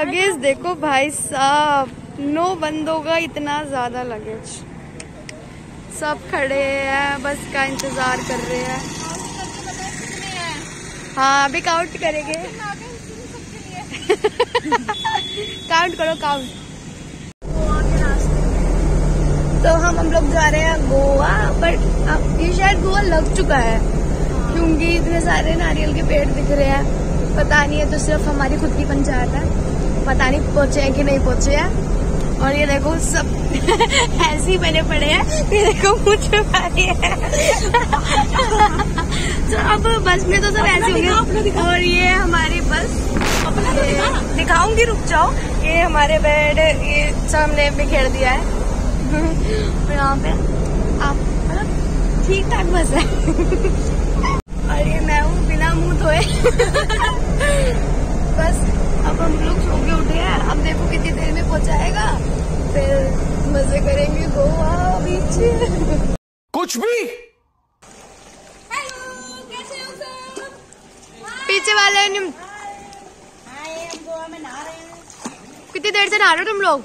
Luggage देखो भाई साहब, नो बंदों का इतना ज़्यादा लगेज। सब खड़े हैं, बस का इंतज़ार कर रहे हैं। हाँ अभी काउंट करेंगे। काउंट करो काउंट तो हम हम लोग जा रहे हैं गोवा बट अब ये शायद गोवा लग चुका है, क्योंकि इतने सारे नारियल के पेड़ दिख रहे हैं। पता नहीं है तो सिर्फ़ हमारी खुद की पंचायत है। पता नहीं पहुँचे हैं कि नहीं पहुँचे हैं। और ये देखो सब ऐसे ही बने पड़े हैं। ये देखो मुझ हैं। तो अब बस में तो सब ऐसे होंगे। और ये हमारी बस। ये दिखाऊँगी रुक जाओ। ये हमारे बेड ये सामने बिखेर दिया है। और यहाँ पे आप मतलब ठीक ठाक बस है। और ये मैं हूँ बिना मुँह धोए। बस अब हम लोग हैं देखो कितनी देर में पहुंचाएगा? फिर मज़े करेंगे। गोवा बीच कुछ भी? पीछे वाले कितनी देर से नहा रहे हो तुम लोग?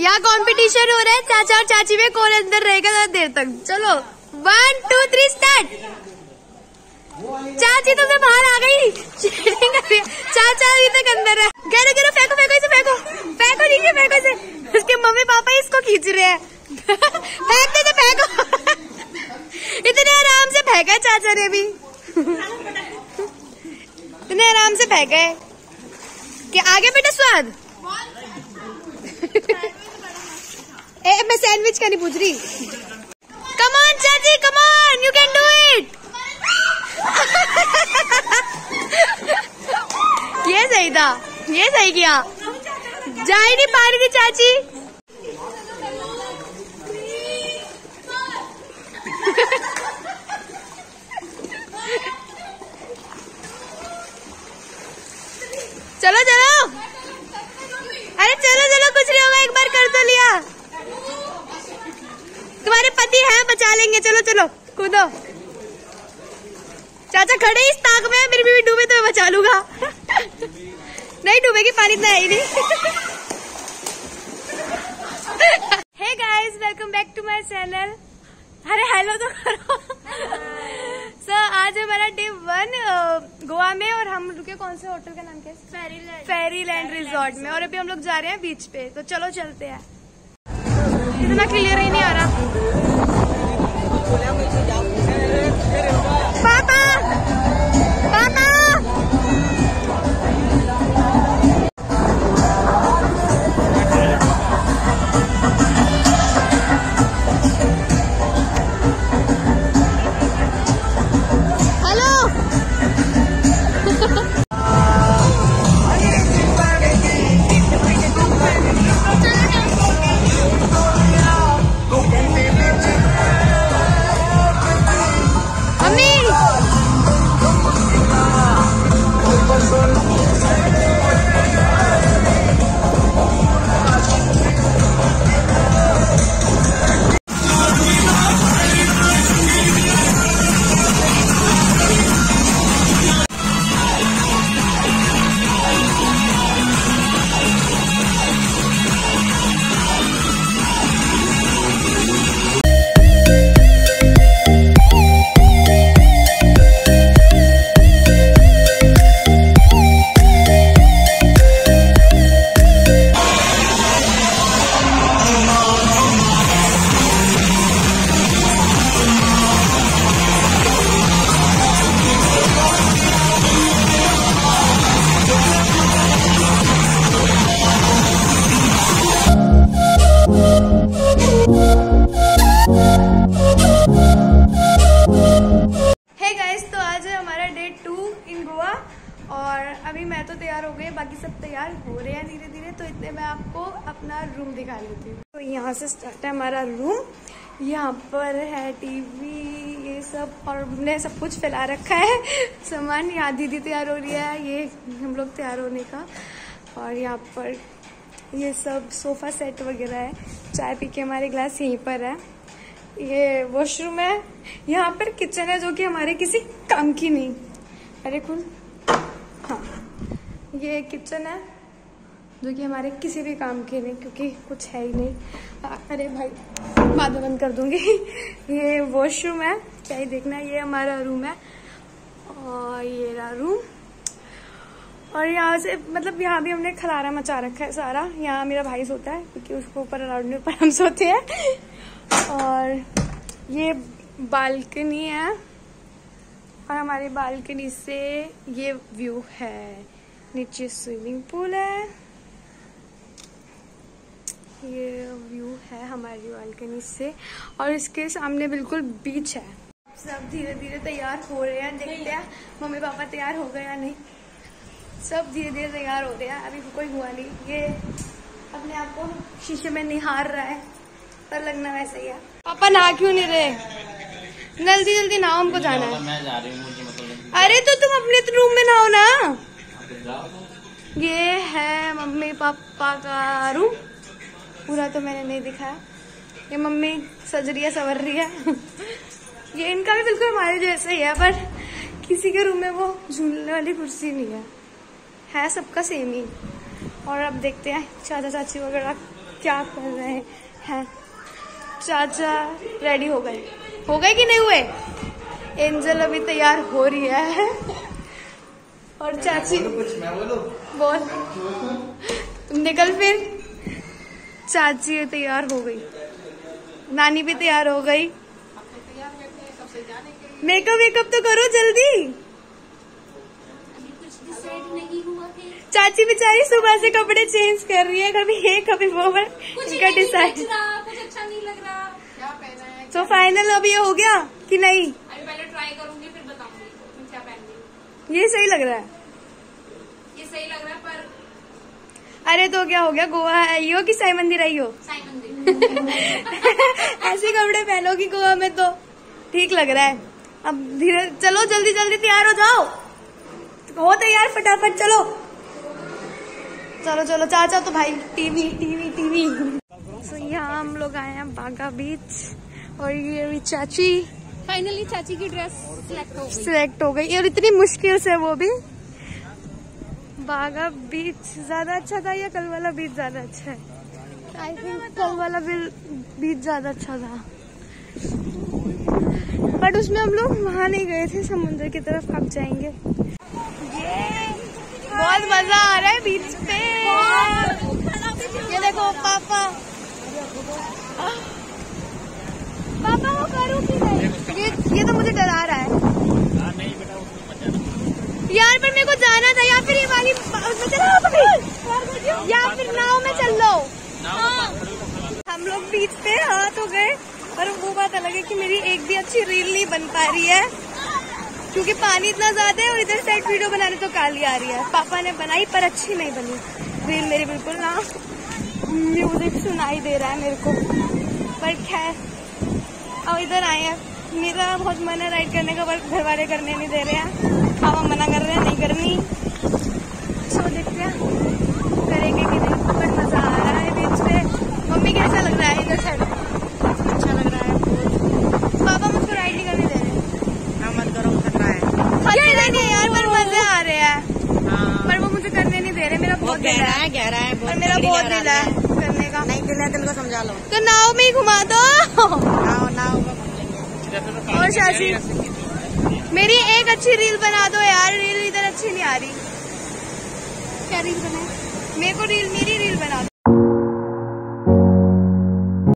यहाँ कंपटीशन हो रहा है। चाचा और चाची में कौन अंदर रहेगा ज़्यादा देर तक। चलो वन टू थ्री स्टार्ट चाची तो मैं बाहर आ गई Cheating कर रही चाचा अभी तक अंदर है करो करो फेंको फेंको, इसे फेंको। फेंको नीचे फेंको इसे। उसके मम्मी पापा इसको खींच रहे हैं। फेंक दे तो फेंको। इतने आराम से फेंका है चाचा ने भी। इतने आराम से फेंका है कि आगे बेटा स्वाद। ए, मैं सैंडविच का नहीं पूछ रही। कम ऑन चाची come on you can do it ये सही था ये सही किया। जा ही नहीं पा रही थी चाची। चलो चलो। अरे चलो चलो, कुछ नहीं होगा, एक बार कर तो लिया। तुम्हारे पति हैं, बचा लेंगे। चलो चलो, कूदो। चाचा खड़े इस ताक में मेरी बीवी डूबे तो मैं बचा लूँगा। नहीं डूबेगी पानी इतना है ही नहीं। Hey guys welcome back to my channel अरे हेलो तो करो। सर आज हमारा डे वन गोवा में और हम रुके कौन से होटल का नाम क्या है फेरी लैंड रिजॉर्ट में। और अभी हम लोग जा रहे हैं बीच पे। तो चलो चलते हैं। इतना क्लियर ही नहीं आ रहा। मैं आपको अपना रूम दिखा लेती हूँ। तो यहाँ से स्टार्ट है हमारा रूम यहाँ पर है टीवी ये सब, और हमने सब कुछ फैला रखा है। सामान, यहाँ दीदी तैयार हो रही है, ये हम लोग तैयार होने का। और यहाँ पर ये सब सोफा सेट वगैरह है। चाय पी के हमारे ग्लास यहीं पर है। ये वॉशरूम है। यहाँ पर किचन है जो कि हमारे किसी काम की नहीं। अरे खुल हाँ। ये किचन है। जो कि हमारे किसी भी काम के नहीं क्योंकि कुछ है ही नहीं। अरे भाई, बाद बंद कर दूँगी। ये वॉशरूम है, क्या ही देखना है, ये हमारा रूम है। और ये रहा रूम और यहाँ से मतलब यहाँ भी हमने खलारा मचा रखा है सारा। यहाँ मेरा भाई सोता है, क्योंकि उसको ऊपर अराउंड ऊपर हम सोते हैं। और ये बालकनी है, और हमारी बालकनी से ये व्यू है। नीचे स्विमिंग पूल है। ये व्यू है हमारी बालकनी से और इसके सामने बिल्कुल बीच है। सब धीरे धीरे तैयार हो रहे हैं देखते हैं मम्मी पापा तैयार हो गए या नहीं। सब धीरे धीरे तैयार हो रहे हैं अभी कोई हुआ नहीं। ये अपने आप को शीशे में निहार रहा है पर लगना वैसे ही है। पापा नहा क्यों नहीं रहे? जल्दी जल्दी नहाओ हमको जाना है। मतलब अरे तो तुम अपने रूम में नहाओ ना। ये है मम्मी पापा का रूम। पूरा तो मैंने नहीं दिखाया। ये मम्मी सज रही है सवर रही है। ये इनका भी बिल्कुल हमारे जैसा ही है पर किसी के रूम में वो झूलने वाली कुर्सी नहीं है। है सबका सेम ही। और अब देखते हैं चाचा चाची वगैरह क्या कर रहे हैं। है। चाचा रेडी हो गए। हो गए कि नहीं हुए? एंजल अभी तैयार हो रही है। और चाची कुछ? मैं बोलू। निकल फिर। चाची तैयार हो गई। नानी भी तैयार हो गई। मेकअप वेकअप तो करो जल्दी। चाची बेचारी सुबह से कपड़े चेंज कर रही है कभी ये कभी वो पर इनका डिसाइड अच्छा नहीं लग रहा। तो फाइनल अब ये हो गया कि नहीं? अभी पहले ट्राई करूँगी फिर बताऊँगी क्या पहन रही हूँ ये सही लग रहा है ये सही लग रहा है पर अरे तो क्या हो गया? गोवा आई हो कि साई मंदिर आई हो? ऐसे कपड़े पहनोगी गोवा में तो ठीक लग रहा है। अब धीरे चलो जल्दी जल्दी तैयार हो जाओ। हो तैयार फटाफट चलो। चलो चलो चाचा तो भाई टीवी टीवी टीवी। तो यहाँ हम लोग आए हैं बागा बीच और ये भी चाची फाइनली चाची की ड्रेस सिलेक्ट हो गई। सिलेक्ट हो गई। और इतनी मुश्किल से वो भी बागा बीच ज़्यादा अच्छा था या कल वाला बीच ज़्यादा अच्छा है? आई थिंक कल वाला बीच ज़्यादा अच्छा था। बट उसमें हम लोग वहाँ नहीं गए थे समुद्र की तरफ़ अब जाएँगे। ये बहुत मज़ा आ रहा है बीच पे। ये देखो पापा। पापा वो करूँ कि नहीं? ये ये तो मुझे डरा रहा है। यार पर मेरे को जाना था फिर ये वाली उसमें चलो या फिर नाव में चल लो। हम लोग बीच पे हाथ हो गए पर वो बात अलग है कि मेरी एक भी अच्छी रील नहीं बन पा रही है। क्योंकि पानी इतना ज़्यादा है और इधर साइड वीडियो बनाने तो काली आ रही है। पापा ने बनाई पर अच्छी नहीं बनी। रील मेरी बिल्कुल ना म्यूज़िक सुनाई दे रहा है मेरे को। पर खैर अब इधर आए हैं। मेरा बहुत मन है राइड करने का पर घर वाले करने नहीं दे रहे हैं। पापा मना कर रहे हैं नहीं करनी सो देखते हैं। करेंगे कि नहीं बट मज़ा आ रहा है बीच पे। मम्मी कैसा लग रहा है इधर साइड अच्छा लग रहा है। पापा मुझको राइड नहीं करने दे रहे मत करो है। नहीं यार पर मज़े आ रहे हैं। हाँ, पर वो मुझे करने नहीं दे रहे मेरा बहुत बहुत गहरा है। है गहरा है पर मेरा बहुत दिल है करने का। नहीं दिल है दिल को समझा लो। तो नाव में ही घुमा दो। नाव नाव और शाशी मेरी एक अच्छी रील बना दो यार, रील इधर अच्छी नहीं आ रही। क्या रील बनाए? मेरे को रील, मेरी रील बना दो।